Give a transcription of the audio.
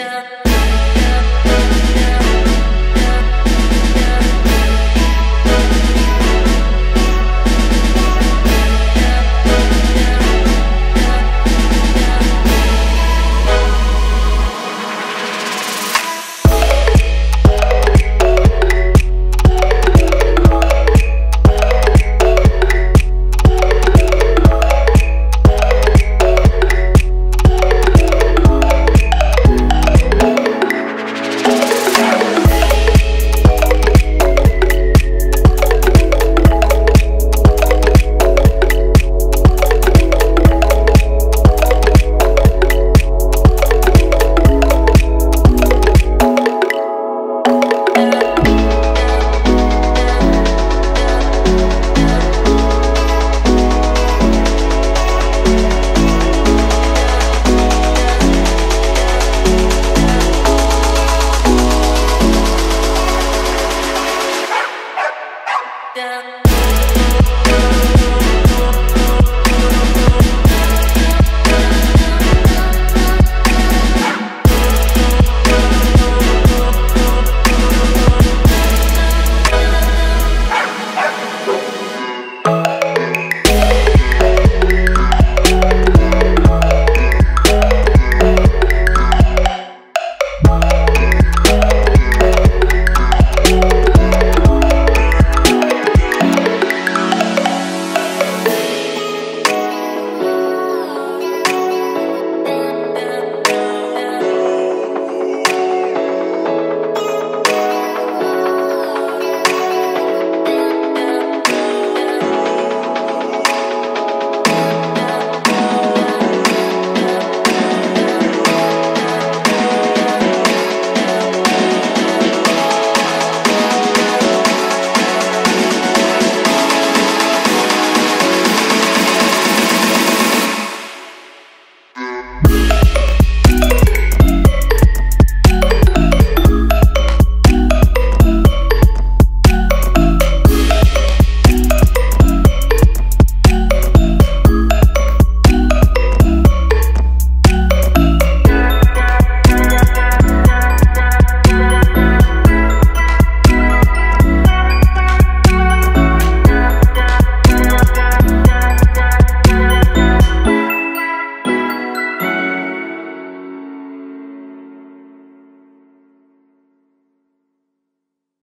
Yeah.